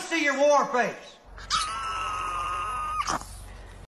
to see your war face.